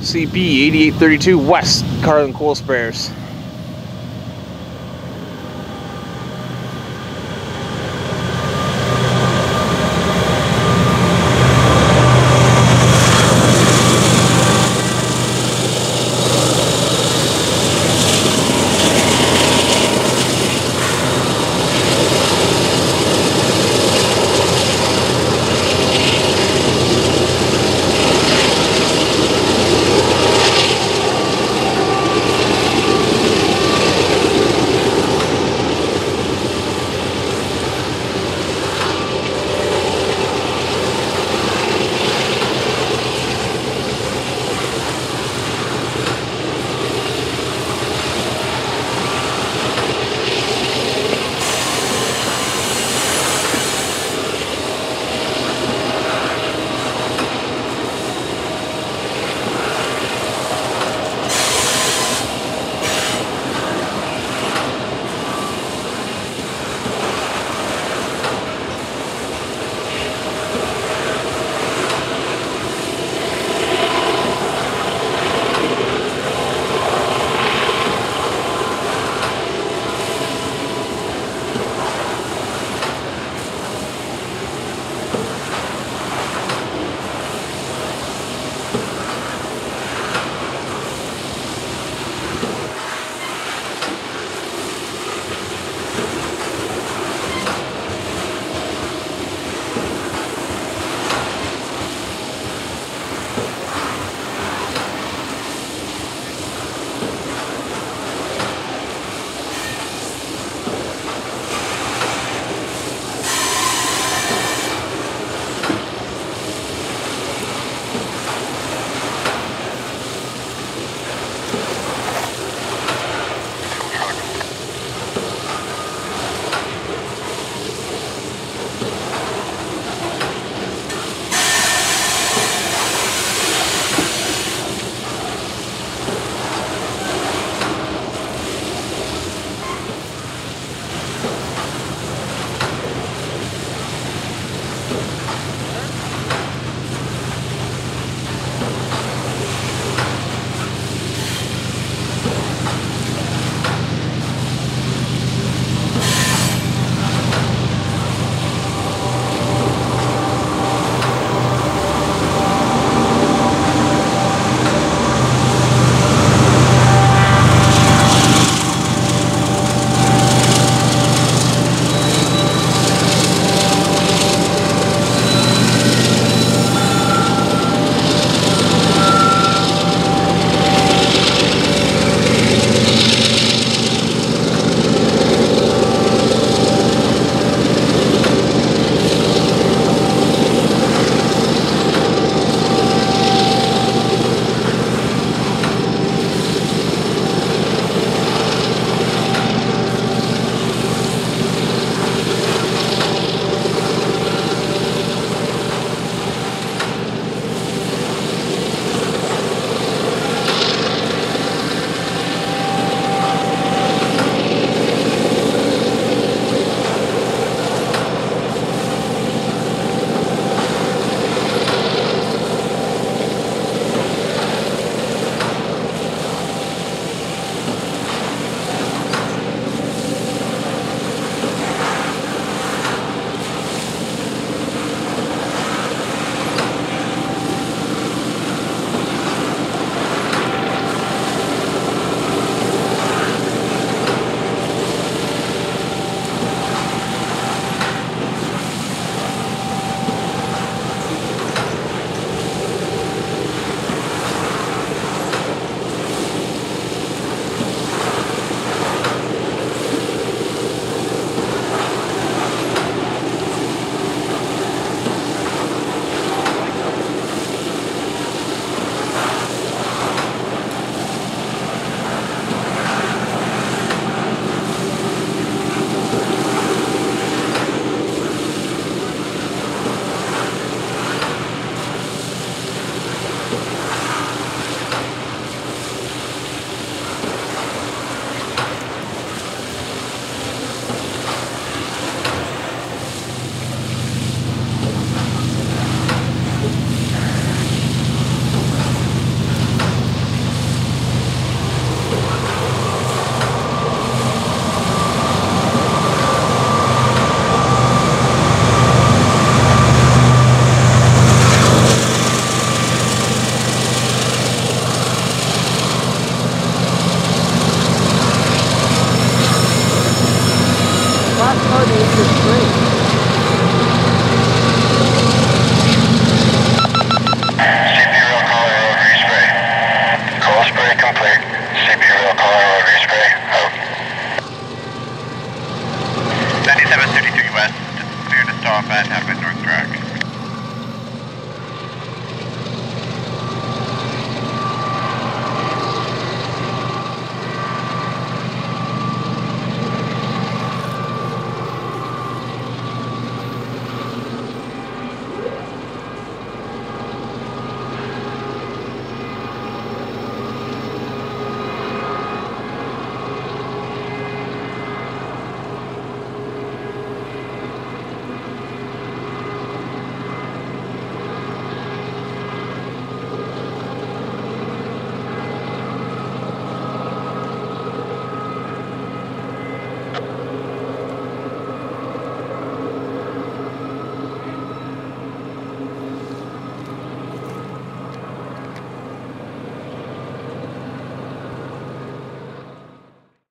CB 8832 West, Carlin Coal Spares.